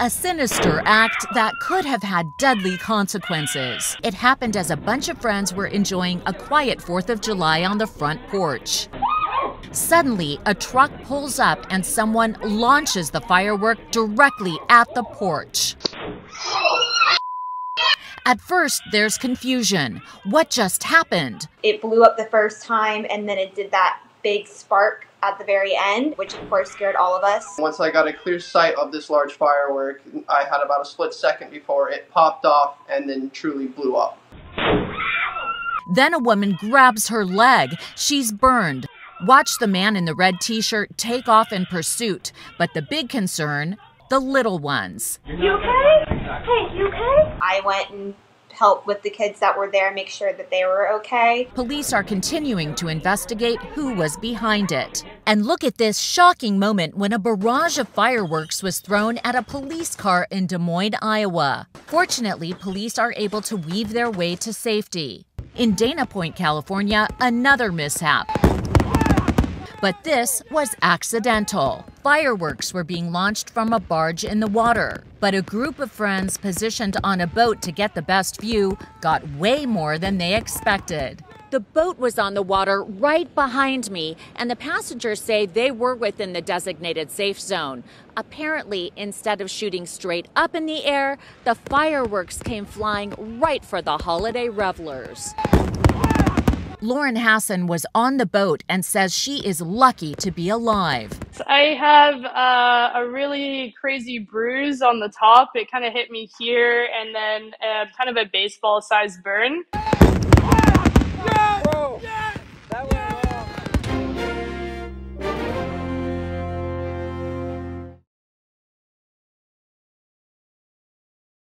A sinister act that could have had deadly consequences. It happened as a bunch of friends were enjoying a quiet 4th of July on the front porch. Suddenly, a truck pulls up and someone launches the firework directly at the porch. At first, there's confusion. What just happened? It blew up the first time and then it did that big spark at the very end, which of course scared all of us. Once I got a clear sight of this large firework, I had about a split second before it popped off and then truly blew up. Then a woman grabs her leg. She's burned. Watch the man in the red t shirt take off in pursuit. But the big concern the little ones. You okay? Hey, you okay? I went and helped with the kids that were there, make sure that they were okay. Police are continuing to investigate who was behind it. And look at this shocking moment when a barrage of fireworks was thrown at a police car in Des Moines, Iowa. Fortunately, police are able to weave their way to safety. In Dana Point, California, another mishap. But this was accidental. Fireworks were being launched from a barge in the water. But a group of friends positioned on a boat to get the best view got way more than they expected. The boat was on the water right behind me, and the passengers say they were within the designated safe zone. Apparently, instead of shooting straight up in the air, the fireworks came flying right for the holiday revelers. Lauren Hassan was on the boat and says she is lucky to be alive. I have uh, a really crazy bruise on the top. It kind of hit me here and then uh, kind of a baseball sized burn.